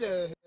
the